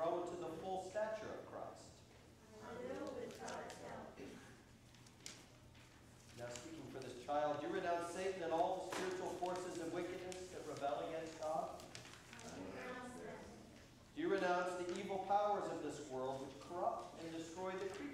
grow into the full stature of Christ. Now speaking for this child, do you renounce Satan and all the spiritual forces of wickedness that rebel against God. Do you renounce the evil powers of this world which corrupt and destroy the creatures?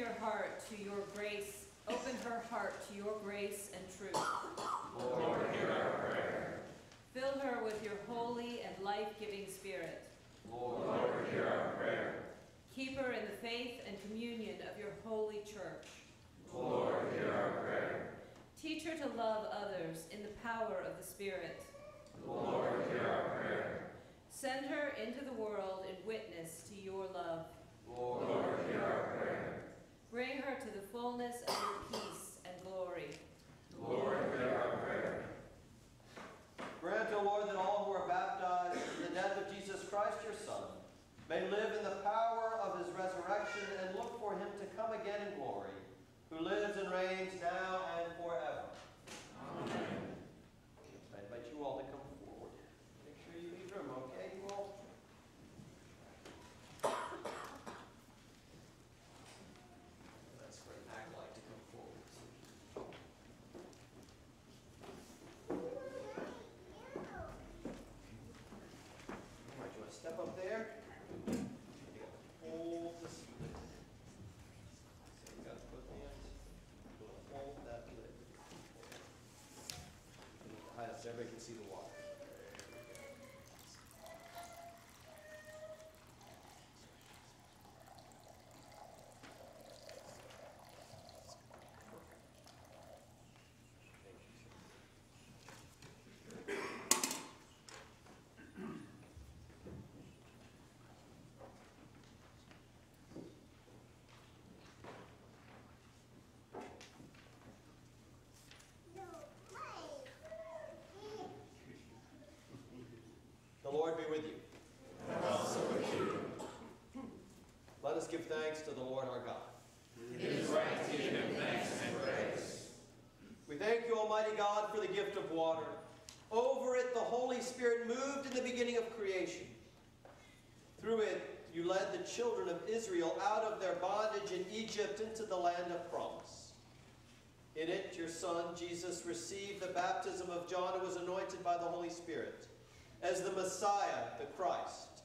your heart to your grace. Open her heart to your grace and truth. Lord, hear our prayer. Fill her with your holy and life-giving spirit. Lord, Lord, hear our prayer. Keep her in the faith and communion of your holy church. Lord, hear our prayer. Teach her to love others in the power of the Spirit. Lord, hear our prayer. Send her into the world in witness to your love. Lord, hear our prayer. Bring her to the fullness of your peace and glory. Lord, hear our prayer. Grant, O Lord, that all who are baptized in the death of Jesus Christ, your Son, may live in the power of his resurrection and look for him to come again in glory, who lives and reigns now Everybody can see the water. The Lord be with you. And also with you. Let us give thanks to the Lord our God. It is right to give him thanks and praise. We thank you, Almighty God, for the gift of water. Over it, the Holy Spirit moved in the beginning of creation. Through it, you led the children of Israel out of their bondage in Egypt into the land of promise. In it, your Son, Jesus, received the baptism of John and was anointed by the Holy Spirit as the Messiah, the Christ,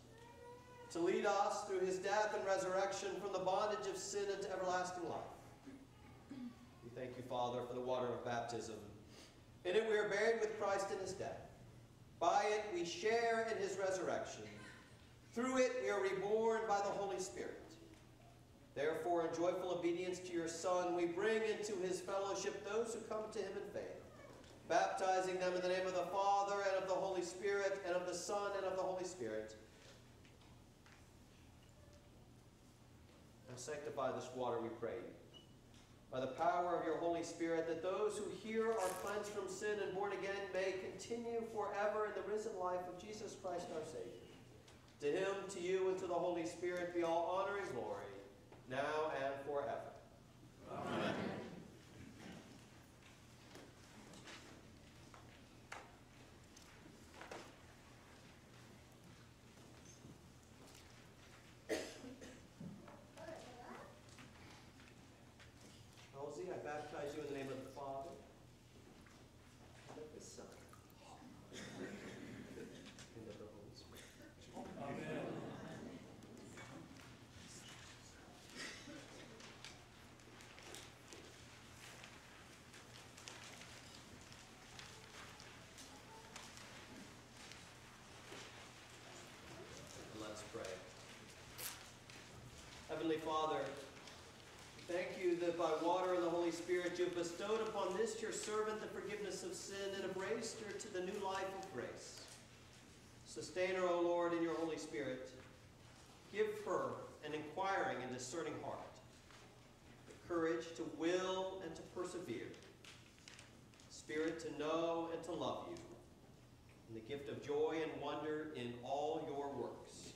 to lead us through his death and resurrection from the bondage of sin into everlasting life. We thank you, Father, for the water of baptism. In it we are buried with Christ in his death. By it we share in his resurrection. Through it we are reborn by the Holy Spirit. Therefore, in joyful obedience to your Son, we bring into his fellowship those who come to him in faith, baptizing them in the name of the Father and of the Holy Spirit and of the Son and of the Holy Spirit. Now sanctify this water, we pray, by the power of your Holy Spirit, that those who here are cleansed from sin and born again may continue forever in the risen life of Jesus Christ our Savior. To him, to you, and to the Holy Spirit be all honor and glory, now and forever. Amen. Elsie, I baptize you in the name of the Father, and of the Son, and of the Holy Spirit. And Let us pray. Heavenly Father, thank you that by water and the Holy Spirit you have bestowed upon this your servant the forgiveness of sin and have raised her to the new life of grace. Sustain her, O Lord, in your Holy Spirit. Give her an inquiring and discerning heart, the courage to will and to persevere, spirit to know and to love you, and the gift of joy and wonder in all your works.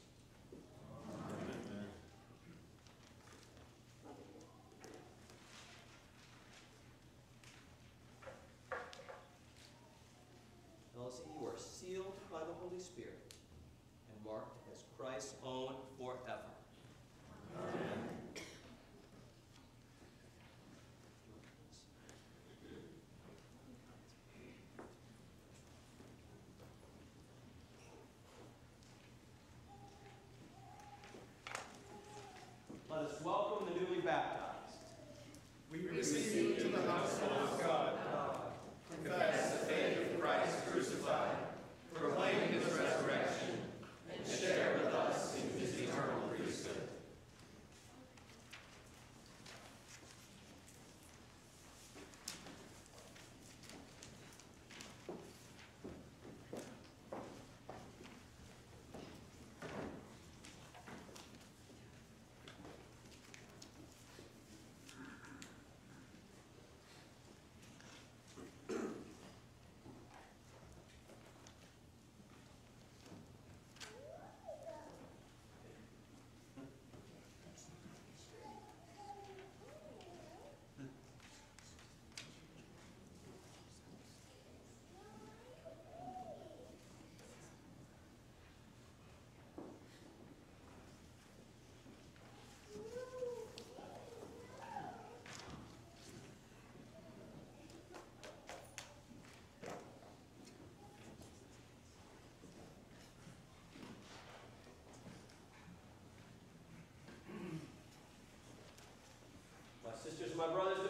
Elsie, you are sealed by the Holy Spirit and marked as Christ's own forever. Let us welcome the newly baptized. We receive you to the household of God. Confess the faith of Christ crucified, proclaim his resurrection, and share with us in his eternal priesthood. My sisters, my brothers, the